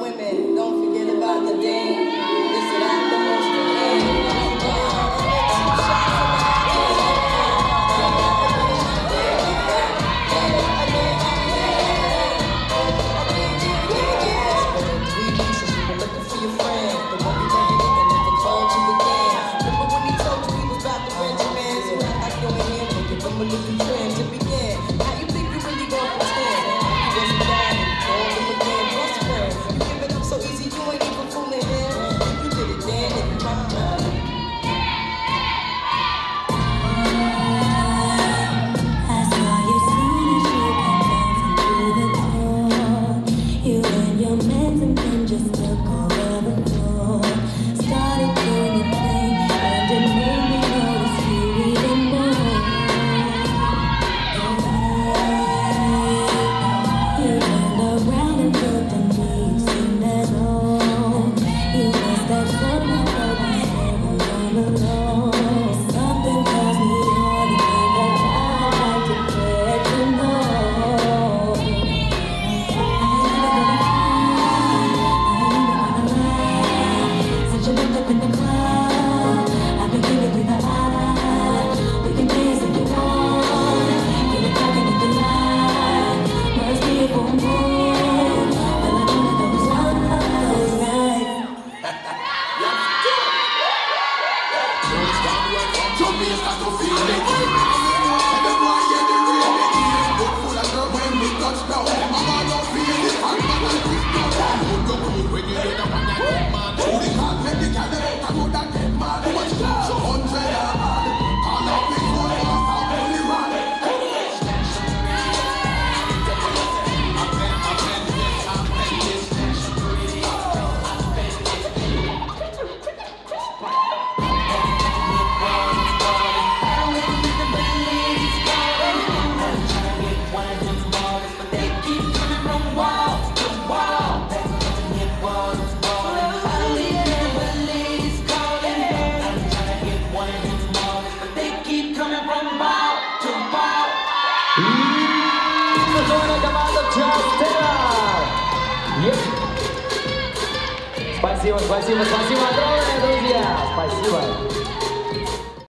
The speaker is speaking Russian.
women, don't forget about the dame. заслуженная команда Just yep. Спасибо, спасибо, спасибо огромное, друзья! Спасибо!